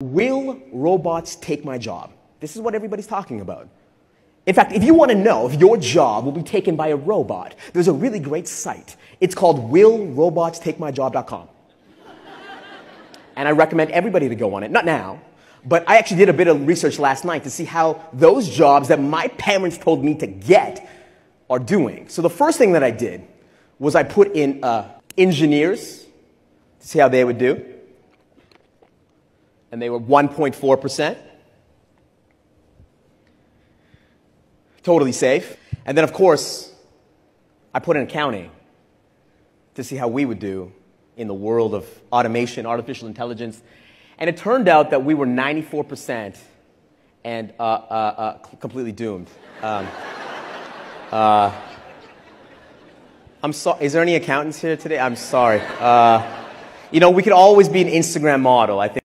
Will robots take my job? This is what everybody's talking about. In fact, if you want to know if your job will be taken by a robot, there's a really great site. It's called willrobotstakemyjob.com. and I recommend everybody to go on it. Not now, but I actually did a bit of research last night to see how those jobs that my parents told me to get are doing. So the first thing that I did was I put in uh, engineers to see how they would do. And they were 1.4%. Totally safe. And then, of course, I put in accounting to see how we would do in the world of automation, artificial intelligence. And it turned out that we were 94% and uh, uh, uh, completely doomed. Um, uh, I'm sorry. Is there any accountants here today? I'm sorry. Uh, you know, we could always be an Instagram model. I think.